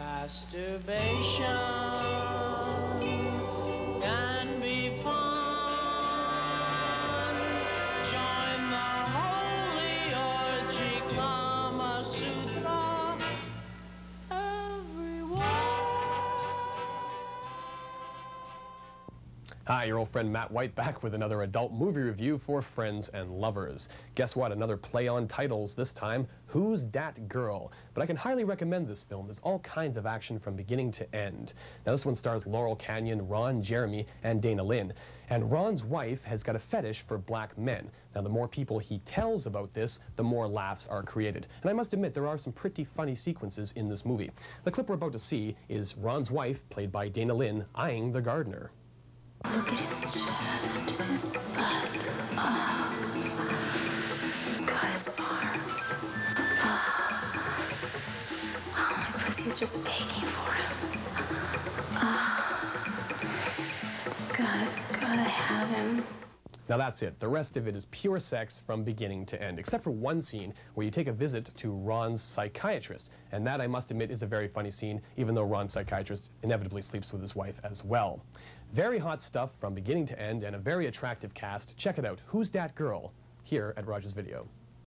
Masturbation Hi, your old friend Matt White back with another adult movie review for friends and lovers. Guess what? Another play on titles, this time, Who's Dat Girl? But I can highly recommend this film. There's all kinds of action from beginning to end. Now, this one stars Laurel Canyon, Ron Jeremy, and Dana Lynn. And Ron's wife has got a fetish for black men. Now, the more people he tells about this, the more laughs are created. And I must admit, there are some pretty funny sequences in this movie. The clip we're about to see is Ron's wife, played by Dana Lynn, eyeing the gardener. Look at his chest, his butt. Ah. Oh. God, his arms. Oh. oh, my pussy's just aching for him. Now that's it. The rest of it is pure sex from beginning to end, except for one scene where you take a visit to Ron's psychiatrist. And that, I must admit, is a very funny scene, even though Ron's psychiatrist inevitably sleeps with his wife as well. Very hot stuff from beginning to end and a very attractive cast. Check it out. Who's That Girl? Here at Rogers Video.